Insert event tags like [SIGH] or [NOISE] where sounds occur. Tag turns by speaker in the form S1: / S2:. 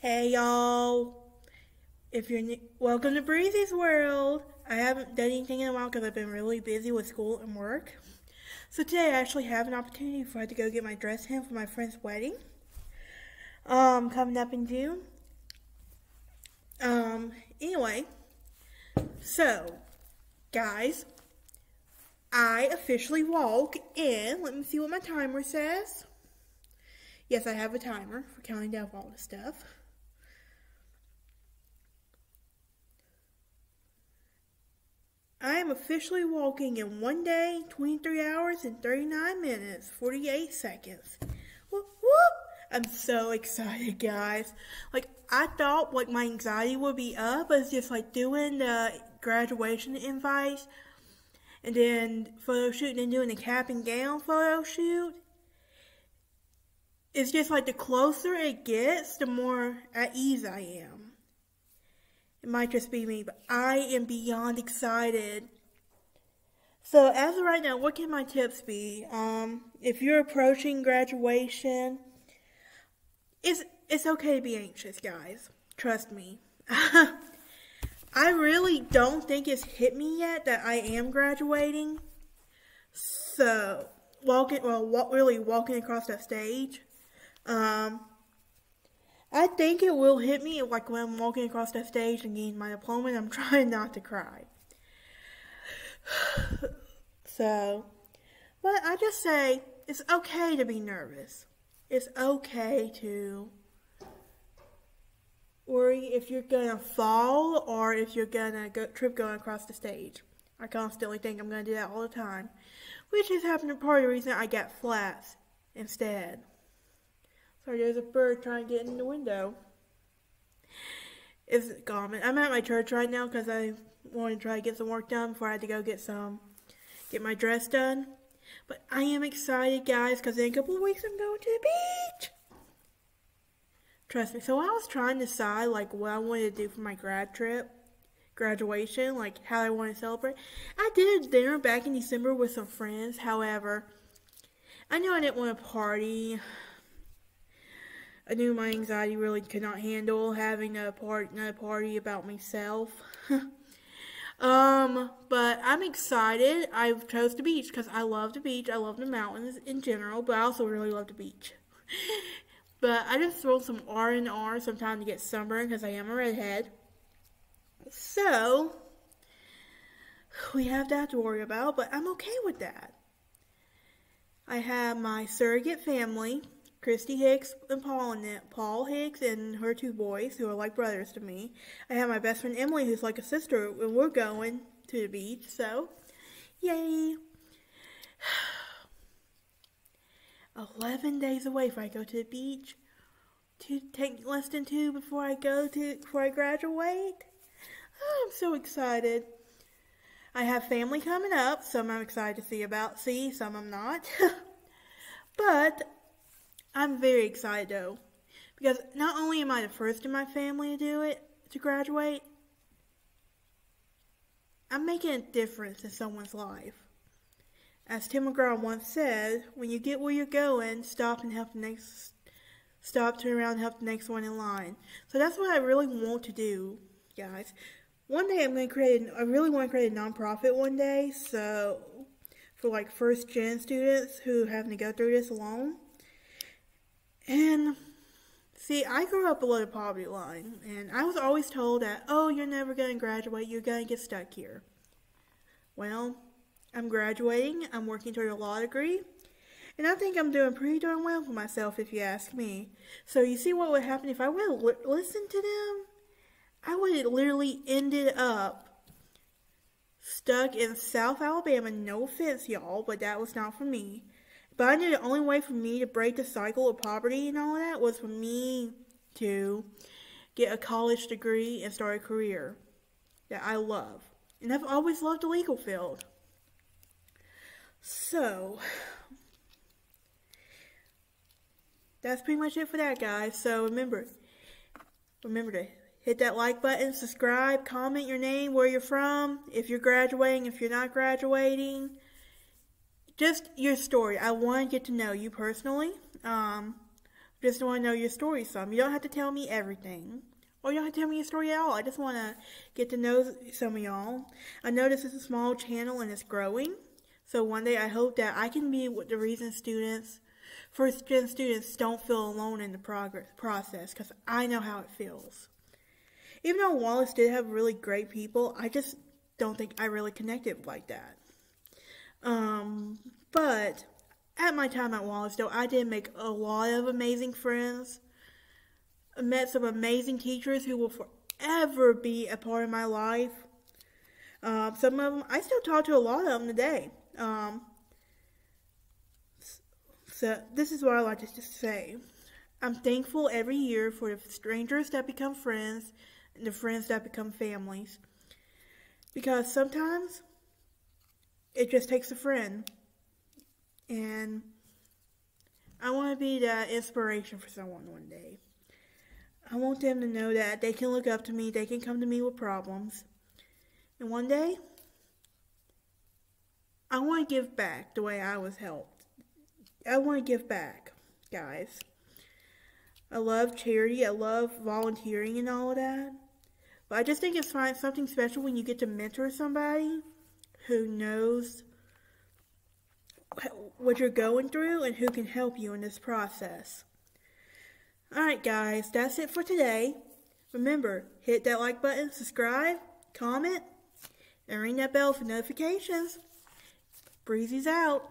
S1: Hey y'all! If you're new, welcome to Breezy's World. I haven't done anything in a while because I've been really busy with school and work. So today I actually have an opportunity for I to go get my dress hem for my friend's wedding. Um, coming up in June. Um, anyway, so guys, I officially walk in. Let me see what my timer says. Yes, I have a timer for counting down all the stuff. I am officially walking in one day, 23 hours, and 39 minutes, 48 seconds. Whoop, whoop. I'm so [LAUGHS] excited, guys. Like, I thought, like, my anxiety would be up as just, like, doing the graduation invites and then photo shoot and doing the cap and gown photo shoot. It's just like the closer it gets, the more at ease I am. It might just be me, but I am beyond excited. So as of right now, what can my tips be? Um, if you're approaching graduation, it's it's okay to be anxious, guys. Trust me. [LAUGHS] I really don't think it's hit me yet that I am graduating. So walking, well, walk, really walking across that stage. Um, I think it will hit me like when I'm walking across the stage and getting my diploma. I'm [LAUGHS] trying not to cry. [SIGHS] so, but I just say it's okay to be nervous. It's okay to worry if you're gonna fall or if you're gonna go, trip going across the stage. I constantly think I'm gonna do that all the time, which is happening part of the reason I got flats instead. There's a bird trying to get in the window. It's common. I'm at my church right now because I want to try to get some work done before I had to go get some, get my dress done. But I am excited, guys, because in a couple of weeks I'm going to the beach. Trust me. So I was trying to decide, like, what I wanted to do for my grad trip, graduation, like, how I want to celebrate. I did a dinner back in December with some friends. However, I knew I didn't want to party. I knew my anxiety really could not handle having a part a party about myself. [LAUGHS] um, but I'm excited. I've chose the beach because I love the beach. I love the mountains in general, but I also really love the beach. [LAUGHS] but I just throw some R and R sometime to get sunburned because I am a redhead. So we have that to worry about, but I'm okay with that. I have my surrogate family Christy Hicks and Paul and Paul Hicks and her two boys who are like brothers to me. I have my best friend Emily who's like a sister and we're going to the beach, so yay. [SIGHS] 11 days away if I go to the beach. To take less than two before I go to before I graduate. Oh, [SIGHS] I'm so excited. I have family coming up, some I'm excited to see about, see, some I'm not. [LAUGHS] but I'm very excited though, because not only am I the first in my family to do it, to graduate, I'm making a difference in someone's life. As Tim McGraw once said, when you get where you're going, stop and help the next, stop, turn around help the next one in line. So that's what I really want to do, guys. One day I'm going to create, I really want to create a nonprofit one day, so for like first gen students who having to go through this alone. And see, I grew up below the poverty line, and I was always told that, oh, you're never going to graduate, you're going to get stuck here. Well, I'm graduating, I'm working toward a law degree, and I think I'm doing pretty darn well for myself, if you ask me. So you see what would happen if I would li listened to them? I would have literally ended up stuck in South Alabama. No offense, y'all, but that was not for me. But I knew the only way for me to break the cycle of poverty and all of that was for me to get a college degree and start a career that I love. And I've always loved the legal field. So, that's pretty much it for that, guys. So remember, remember to hit that like button, subscribe, comment your name, where you're from, if you're graduating, if you're not graduating just your story. I want to get to know you personally. Um, Just want to know your story some. You don't have to tell me everything. Or you don't have to tell me your story at all. I just want to get to know some of y'all. I know this is a small channel and it's growing. So one day I hope that I can be with the reason students, first gen students don't feel alone in the progress process because I know how it feels. Even though Wallace did have really great people, I just don't think I really connected like that. Um, but at my time at Wallace, though, I did make a lot of amazing friends. Met some amazing teachers who will forever be a part of my life. Um, some of them, I still talk to a lot of them today. Um, so this is what I like to say. I'm thankful every year for the strangers that become friends and the friends that become families. Because sometimes it just takes a friend. And I want to be the inspiration for someone one day. I want them to know that they can look up to me, they can come to me with problems. And one day, I want to give back the way I was helped. I want to give back, guys. I love charity, I love volunteering and all of that. But I just think it's fine, something special when you get to mentor somebody who knows what you're going through and who can help you in this process. Alright guys, that's it for today. Remember, hit that like button, subscribe, comment, and ring that bell for notifications. Breezy's out.